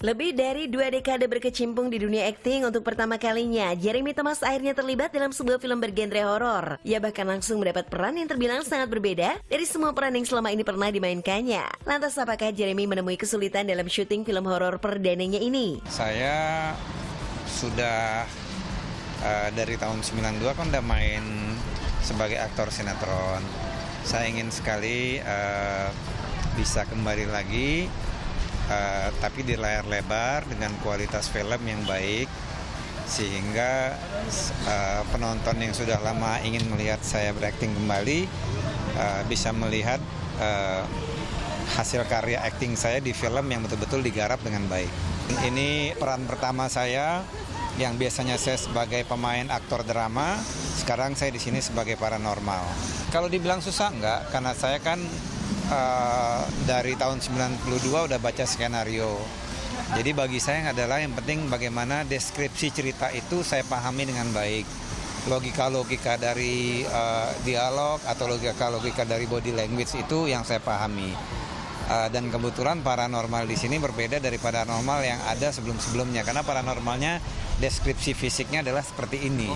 Lebih dari dua dekade berkecimpung di dunia akting untuk pertama kalinya, Jeremy Thomas akhirnya terlibat dalam sebuah film bergenre horor. Ia bahkan langsung mendapat peran yang terbilang sangat berbeda dari semua peran yang selama ini pernah dimainkannya. Lantas apakah Jeremy menemui kesulitan dalam syuting film horor perdananya ini? Saya sudah eh, dari tahun 92 kan udah main sebagai aktor sinetron. Saya ingin sekali eh, bisa kembali lagi eh, tapi di layar lebar dengan kualitas film yang baik sehingga eh, penonton yang sudah lama ingin melihat saya berakting kembali eh, bisa melihat eh, hasil karya akting saya di film yang betul-betul digarap dengan baik. Ini peran pertama saya yang biasanya saya sebagai pemain aktor drama, sekarang saya di sini sebagai paranormal. Kalau dibilang susah enggak, karena saya kan eh, dari tahun 92 udah baca skenario. Jadi bagi saya adalah yang penting bagaimana deskripsi cerita itu saya pahami dengan baik. Logika-logika dari eh, dialog atau logika-logika dari body language itu yang saya pahami. Uh, dan kebetulan paranormal di sini berbeda dari paranormal yang ada sebelum-sebelumnya karena paranormalnya deskripsi fisiknya adalah seperti ini.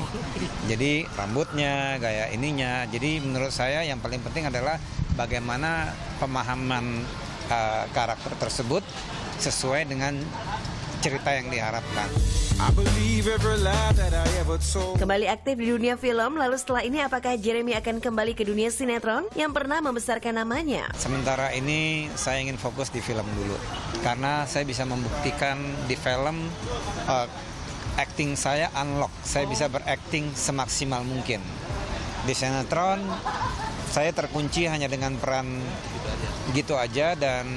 Jadi rambutnya, gaya ininya. Jadi menurut saya yang paling penting adalah bagaimana pemahaman uh, karakter tersebut sesuai dengan cerita yang diharapkan. I believe every lie that I ever told. Kembali aktif di dunia film, lalu setelah ini apakah Jeremy akan kembali ke dunia sinetron yang pernah membesarkan namanya? Sementara ini saya ingin fokus di film dulu karena saya bisa membuktikan di film uh, acting saya unlock, saya bisa berakting semaksimal mungkin. Di sinetron saya terkunci hanya dengan peran gitu aja dan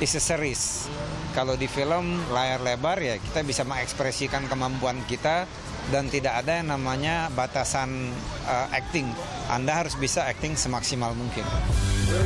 is a series. Kalau di film layar lebar ya kita bisa mengekspresikan kemampuan kita dan tidak ada yang namanya batasan uh, acting. Anda harus bisa acting semaksimal mungkin. Well,